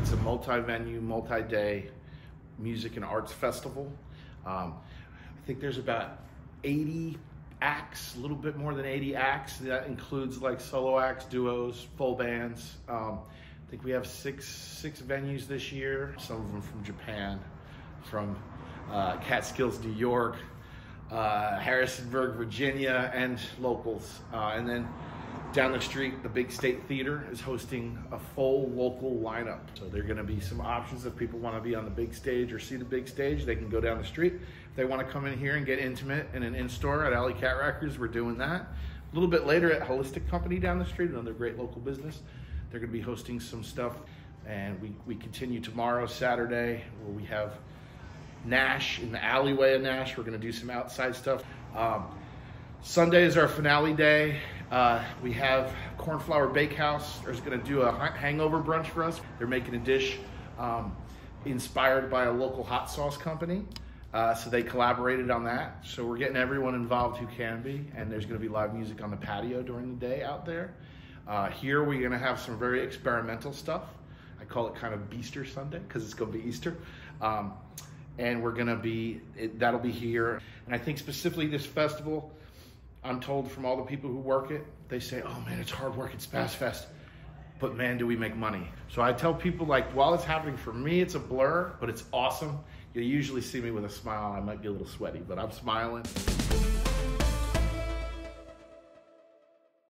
It's a multi-venue, multi-day music and arts festival. Um, I think there's about 80 acts, a little bit more than 80 acts. That includes like solo acts, duos, full bands. Um, I think we have six six venues this year. Some of them from Japan, from uh, Catskills, New York, uh, Harrisonburg, Virginia, and locals. Uh, and then down the street, the Big State Theater is hosting a full local lineup. So there are going to be some options if people want to be on the big stage or see the big stage. They can go down the street. If they want to come in here and get intimate in an in-store at Alley Cat Records, we're doing that. A little bit later at Holistic Company down the street, another great local business. They're going to be hosting some stuff. And we, we continue tomorrow, Saturday, where we have Nash in the alleyway of Nash. We're going to do some outside stuff. Um, Sunday is our finale day. Uh, we have Cornflower Bakehouse. Is going to do a hangover brunch for us. They're making a dish um, inspired by a local hot sauce company. Uh, so they collaborated on that. So we're getting everyone involved who can be, and there's going to be live music on the patio during the day out there. Uh, here we're going to have some very experimental stuff. I call it kind of Beaster Sunday because it's going to be Easter. Um, and we're going to be, it, that'll be here. And I think specifically this festival, I'm told from all the people who work it, they say, oh man, it's hard work, it's Spaz Fest. But man, do we make money. So I tell people like, while it's happening for me, it's a blur, but it's awesome. You'll usually see me with a smile. I might be a little sweaty, but I'm smiling.